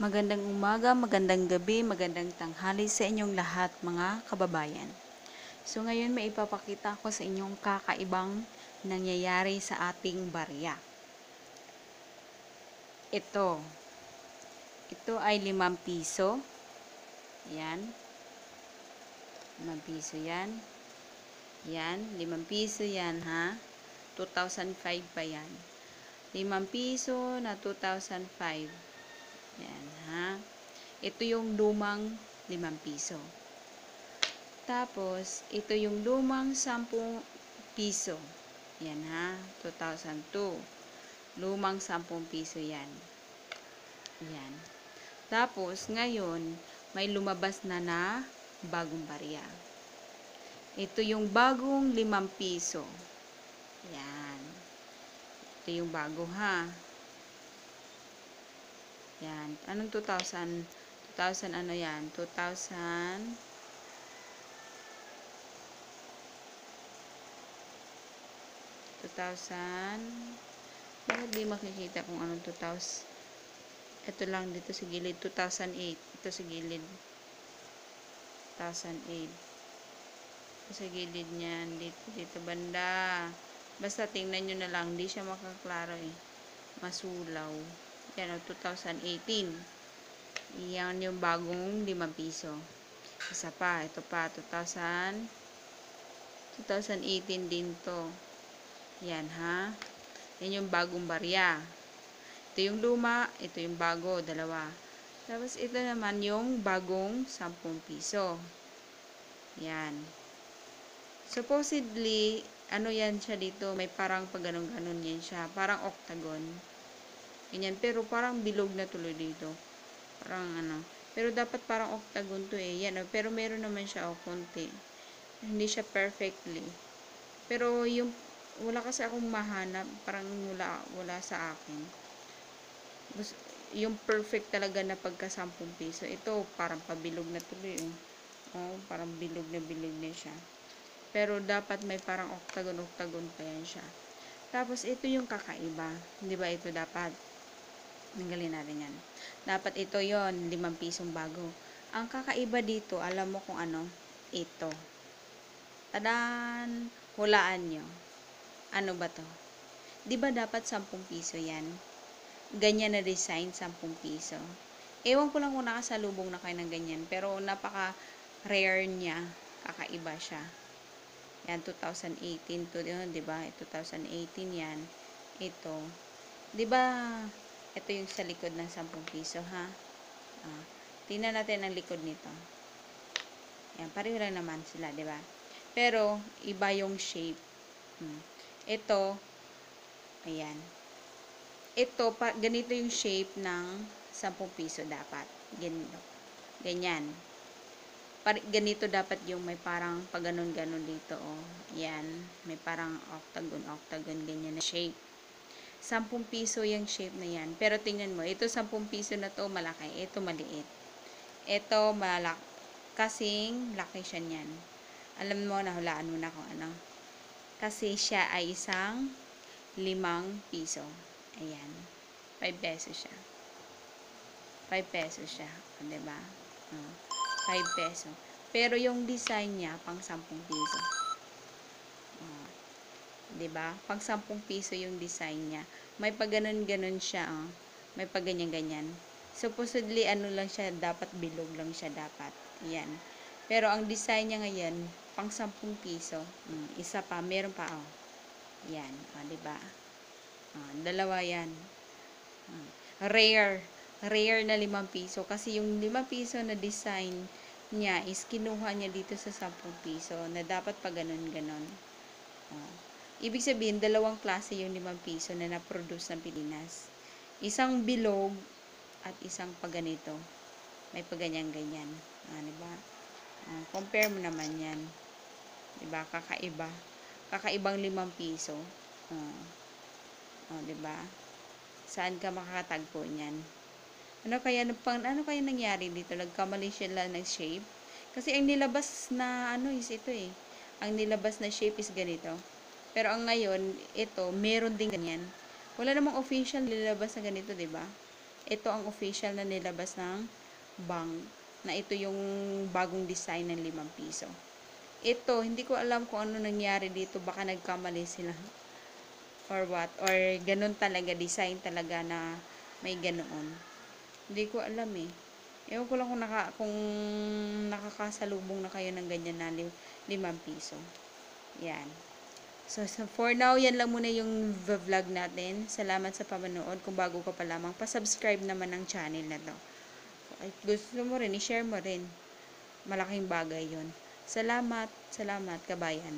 Magandang umaga, magandang gabi, magandang tanghali sa inyong lahat mga kababayan. So ngayon may ipapakita ko sa inyong kakaibang nangyayari sa ating barya. Ito. Ito ay limang piso. Yan. Limang piso yan. Yan. Limang piso yan ha. 2005 pa yan. Limang piso na 2005. Yan? Ito yung lumang 5 piso. Tapos, ito yung lumang 10 piso. Yan, ha? 2002. Lumang 10 piso yan. Yan. Tapos, ngayon, may lumabas na na bagong barya. Ito yung bagong 5 piso. Yan. Ito yung bago, ha? Yan. Anong 2,000? 2,000 ano yan? 2,000 2,000 Bakit di makikita kung anong 2,000? Ito lang dito sa gilid. 2008. Ito sa gilid. 2008. Ito sa gilid niyan. Dito, dito banda. Basta tingnan nyo na lang. Hindi siya makaklaro eh. Masulaw. Yan o, 2018. Yan yung bagong 5 piso. Isa pa, ito pa, 2000. 2018 din to. Yan ha. Yan yung bagong barya. Ito yung luma, ito yung bago, dalawa. Tapos ito naman yung bagong 10 piso. Yan. Supposedly, ano yan siya dito, may parang pag ganun-ganun yan siya. Parang octagon. Ganyan. Pero parang bilog na tuloy dito. Parang ano. Pero dapat parang octagon to eh. Yan. Oh. Pero meron naman siya o oh, konti. Hindi siya perfectly. Pero yung wala kasi akong mahanap. Parang wala, wala sa akin. Yung perfect talaga na pagka 10 piso. Ito parang pabilog na tuloy oh. Oh, parang bilog na bilog na siya. Pero dapat may parang octagon-octagon pa yan siya. Tapos ito yung kakaiba. Hindi ba ito dapat? Tanggalin natin yan. Dapat ito yon 5 pisong bago. Ang kakaiba dito, alam mo kung ano? Ito. Tadan! Hulaan nyo. Ano ba to? Di ba dapat 10 piso yan? Ganyan na design, 10 piso. Ewan ko lang kung nakasalubong na kayo ng ganyan. Pero napaka rare niya. Kakaiba siya. Yan, 2018 to, di ba? 2018 yan. Ito. Di ba, ito yung sa likod ng 10 piso, ha? Ah, tingnan natin ang likod nito. Yan, pareho lang naman sila, di ba? Pero, iba yung shape. Hmm. Ito, ayan. Ito, pa, ganito yung shape ng 10 piso dapat. Ganito. Ganyan. Par, ganito dapat yung may parang paganon-ganon dito, oh. Yan. May parang octagon, octagon, ganyan na shape. 10 piso yung shape na yan. Pero tingnan mo, ito 10 piso na to malaki, ito maliit. Ito malak kasing laki siya niyan. Alam mo, nahulaan mo na kung ano. Kasi siya ay isang limang piso. Ayan. 5 pesos siya. 5 pesos siya. O, diba? Uh, 5 peso. Pero yung design niya, pang 10 piso. 'Di ba? Pag 10 piso yung design niya. May pag ganun-ganun siya, oh. May pag ganyan-ganyan. Supposedly ano lang siya, dapat bilog lang siya dapat. Yan. Pero ang design niya ngayon, pang 10 piso. Hmm, isa pa, meron pa oh. Yan, oh, 'di ba? Oh, dalawa 'yan. Oh. Rare. Rare na 5 piso kasi yung 5 piso na design niya is kinuha niya dito sa 10 piso na dapat pa ganun-ganon. Oh. Ibig sabihin, dalawang klase yung 5 piso na na-produce ng Pilipinas. Isang bilog at isang paganito. May paganyan-ganyan. Ah, diba? Ah, compare mo naman yan. Diba? Kakaiba. Kakaibang 5 piso. Ah, ah, diba? Saan ka makakatagpo niyan? Ano kaya, pang, ano kaya nangyari dito? Nagkamali siya lang ng shape? Kasi ang nilabas na ano is ito eh. Ang nilabas na shape is ganito. Pero ang ngayon, ito, meron din ganyan. Wala namang official nilabas na ganito, ba? ito ang official na nilabas ng bank na ito yung bagong design ng 5 piso. Ito, hindi ko alam kung ano nangyari dito. Baka nagkamali sila. Or what. Or ganun talaga. Design talaga na may ganoon. Hindi ko alam eh. Ewan ko lang kung, naka, kung nakakasalubong na kayo ng ganyan na 5 piso. Yan. So, so, for now, yan lang muna yung vlog natin. Salamat sa pamanood. Kung bago ka pa lamang, pa-subscribe naman ng channel na to. At gusto mo rin, i-share mo rin. Malaking bagay yon Salamat, salamat, kabayan.